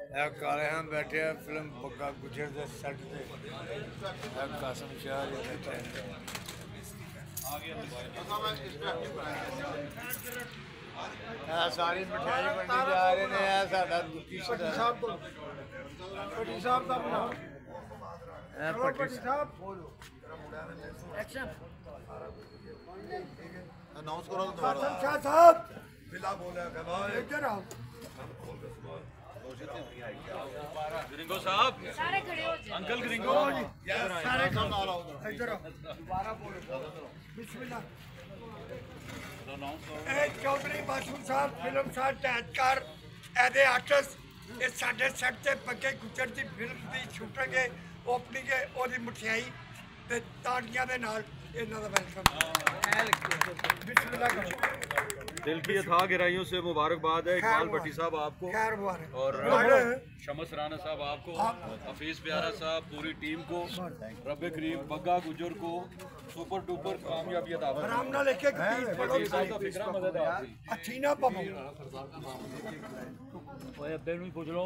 ਇਹ ਕਾਲੇ ਹਾਂ ਬੈਠੇ ਆ ਫਿਲਮ ਬੱਗਾ ਗੁਜਰ ਦੇ ਸੈੱਟ ਤੇ ਇਹ ਕਾਸਮ ਸ਼ਾਹ ਜੀ ਬੈਠੇ ਆ ਇਹ ਸਾਰੀ ਮਠਿਆਈ ਵੰਡੀ ਜਾ ਰਹੇ ਨੇ ਇਹ ਸਾਡਾ ਦੁੱਖੀ ਸਦਾ ਸਾਹਿਬ ਤੋਂ ਪੱਟੀ ਸਾਹਿਬ ਦਾ ਬਣਾਓ ਇਹ ਪੱਟੀ ਪੱਟੀ ਸਾਹਿਬ ਅਨਾਉਂਸ ਕਰੋ ਤਾਂ ਦੁਬਾਰਾ ਕਾਸਮ ਸ਼ਾਹ ਸਾਹਿਬ ਬਿਲਾ ਬੋਲਿਆ ਕਹਿੰਦਾ ਇੱਧਰ ਆਓ ਗ੍ਰਿੰਗੋ ਸਾਹਿਬ। ਸਾਰੇ ਖੜੇ ਹੋ ਜਾਓ। Uncle Gringo. ਸਾਰੇ ਕੰਮ ਨਾਲ ਆਓ ਇੱਧਰ ਆਓ। ਦੁਬਾਰਾ ਬੋਲੋ। ਬਿਸਮਿਲ੍ਲਾ ਇਹ ਚੌਧਰੀ ਬਾਸ਼ੂ ਸਾਹਿਬ ਫਿਲਮ ਸਾਹਿਬ ਟੈਚਕਾਰ ਇਹਦੇ ਆਰਟਿਸਟ ਇਹ ਸਾਡੇ ਸੈੱਟ ਤੇ ਪੱਕੇ ਗੁੱਜਰ ਦੀ ਫਿਲਮ ਦੀ ਸ਼ੂਟਿੰਗ ਹੈ। ਓਪਨਿੰਗ ਹੈ ਉਹਦੀ ਮਠਿਆਈ ਤੇ ਤਾੜੀਆਂ ਦੇ ਨਾਲ। दिल की था गहराइयों से मुबारकबाद है। इकबाल भट्टी साहब आपको। और शमस राना साहब आपको। हफीज प्यारा साहब पूरी टीम को। रब करीम बग्गा गुजर को। सुपर डुपर कामयाबी अदा आराम ना लेके अच्छी ना ओए पूछ लो।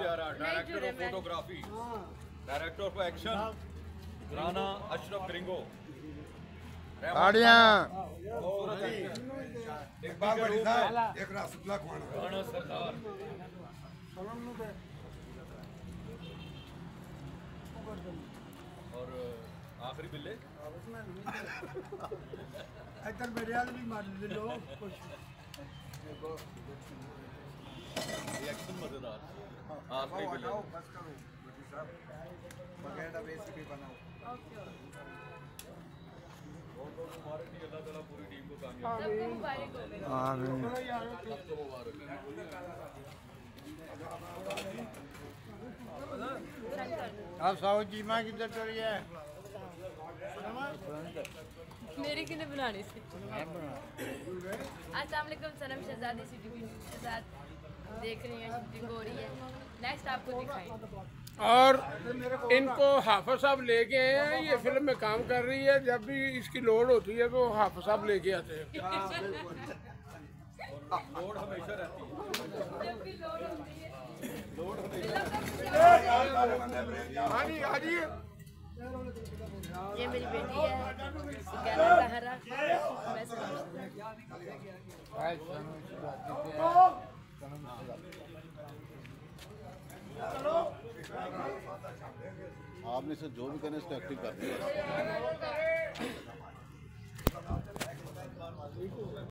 प्यारा director of photography director of action Rana Ashraf Ringo और आखिरी बिल्ले? इधर मेरे भी मार लो कुछ। आखिरी बस करो बनाओ। आप साहु जी मैं किधर चली है? मेरी के बनानी थी अस्सलाम वालेकुम सनम शहजादी सिटी के। देख रही हैं शूटिंग है नेक्स्ट आपको दिखाएँगे। और इनको हाफिज साहब लेके आए हैं ये फ़िल्म में काम कर रही है जब भी इसकी लोड होती है तो हाफिज साहब लेके आते हैं। लोड हमेशा रहती है। लोड होती हाँ जी हाँ जी ये मेरी बेटी है। सहरा आपने से जो भी करें है इसको एक्टिंग हैं। दिया